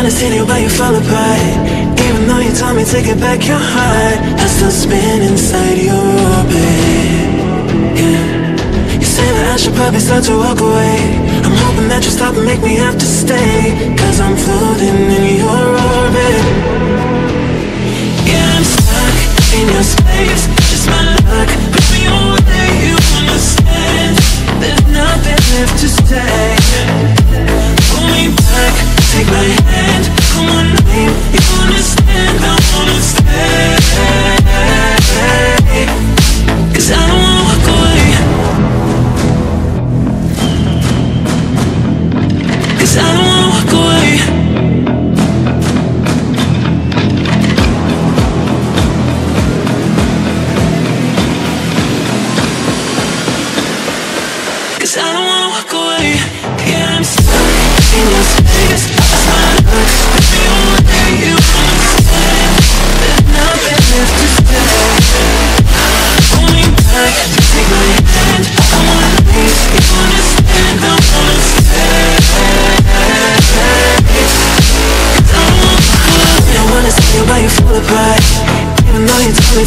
wanna see you, but you fall apart. Even though you told me to get back your heart, I still spin inside your orbit. Yeah. You say that I should probably start to walk away. I'm hoping that you stop and make me have to stay. Cause I'm floating in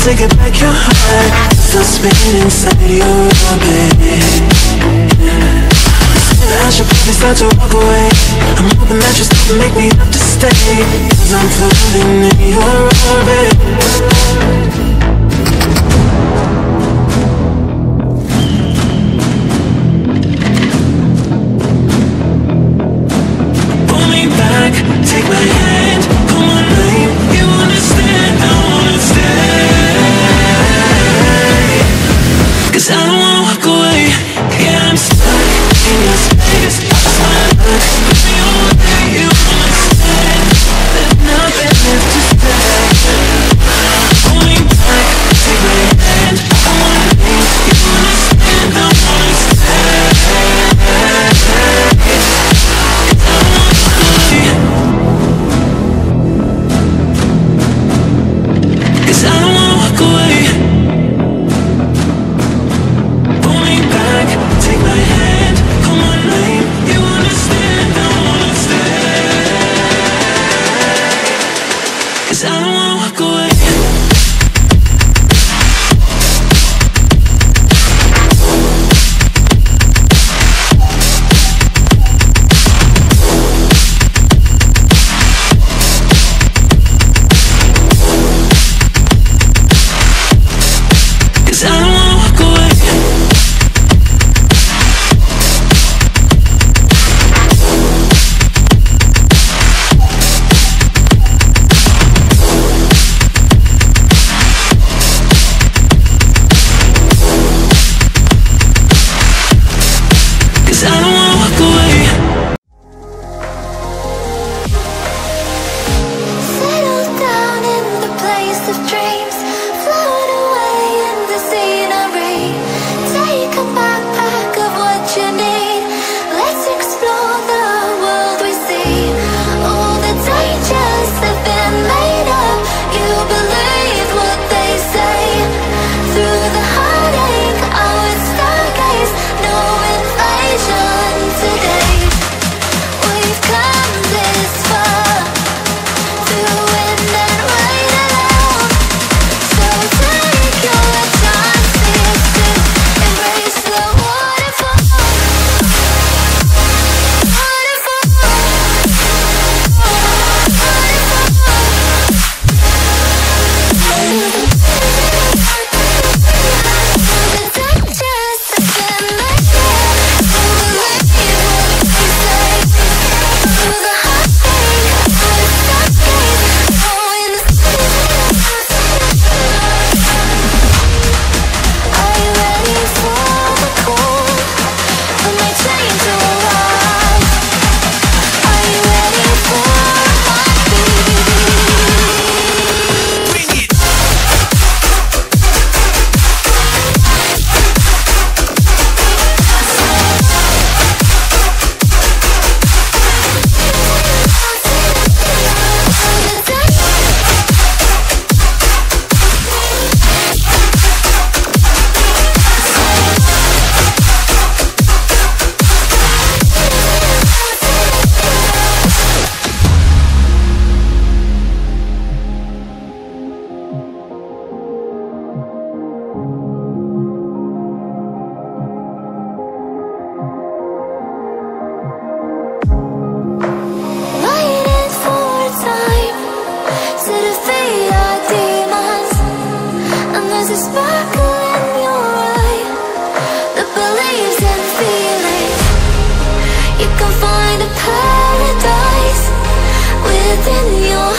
to get back your heart, still spinning inside your orbit. Start to walk away. I'm hoping that you and make me have to stay. Cause I'm floating in your orbit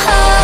heart.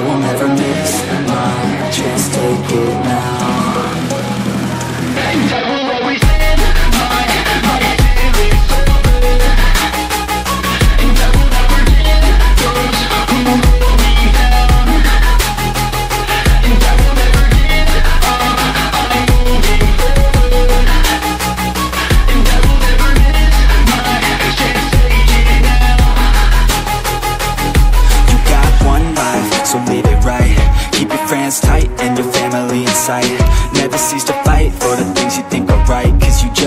I will never miss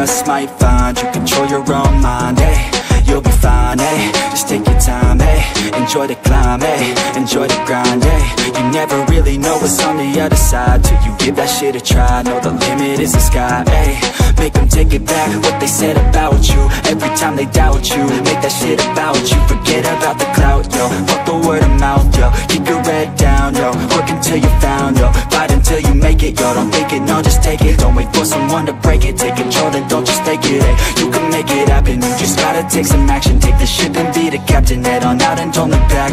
just might find you control your own mind, eh? You'll be fine, eh? Just take your time, eh? Enjoy the climb, eh? Enjoy the grind, You never really know what's on the other side. Till you give that shit a try Know the limit is the sky, eh Make them take it back What they said about you. Every time they doubt you Make that shit about you. Forget about the clout, yo. Fuck the word of mouth, yo. Keep your head down, yo. Work until you're found, yo. Fight until you make it, yo. Don't think it, no, just take it. Don't wait for someone to break it. Take control, then don't just take it, eh You can make it happen. You just gotta take some action. Take the ship and be the captain. Head on out and don't look back,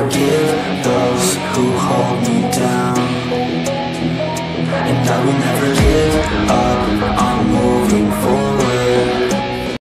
forgive those who hold me down. And I will never give up,